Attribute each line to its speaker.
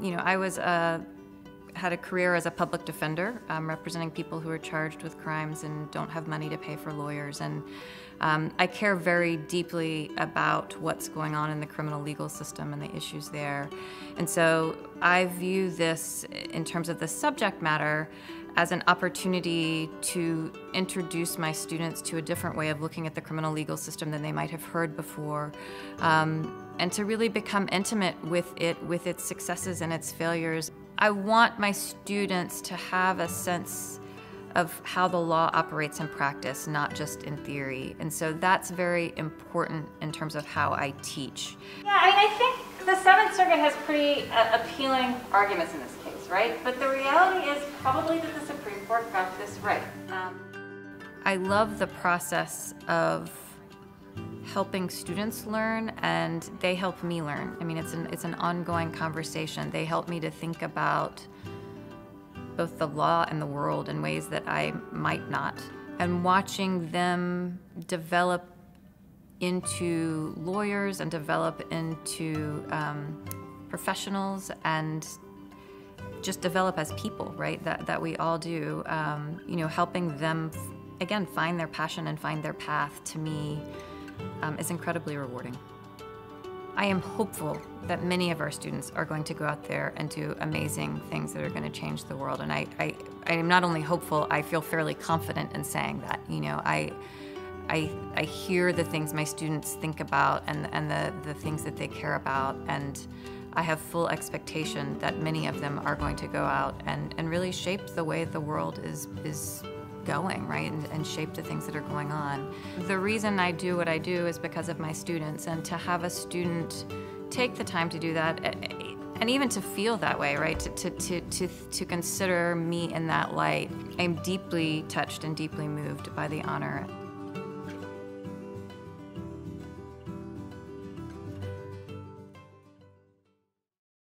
Speaker 1: You know, I was uh, had a career as a public defender, um, representing people who are charged with crimes and don't have money to pay for lawyers. And um, I care very deeply about what's going on in the criminal legal system and the issues there. And so I view this in terms of the subject matter as an opportunity to introduce my students to a different way of looking at the criminal legal system than they might have heard before, um, and to really become intimate with it, with its successes and its failures. I want my students to have a sense of how the law operates in practice, not just in theory. And so that's very important in terms of how I teach.
Speaker 2: Yeah, I mean, I think the Seventh Circuit has pretty uh, appealing arguments in this case, right? But the reality is probably that the Supreme Court got this right. Um,
Speaker 1: I love the process of helping students learn and they help me learn. I mean, it's an, it's an ongoing conversation. They help me to think about both the law and the world in ways that I might not. And watching them develop into lawyers and develop into um, professionals and just develop as people, right? That, that we all do. Um, you know, helping them, again, find their passion and find their path to me um, is incredibly rewarding. I am hopeful that many of our students are going to go out there and do amazing things that are going to change the world. And I, I, I am not only hopeful, I feel fairly confident in saying that. You know, I, I, I hear the things my students think about and, and the, the things that they care about. And I have full expectation that many of them are going to go out and, and really shape the way the world is, is going, right, and, and, shape the things that are going on. The reason I do what I do is because of my students, and to have a student take the time to do that, and even to feel that way, right, to, to, to, to, to consider me in that light, I'm deeply touched and deeply moved by the honor.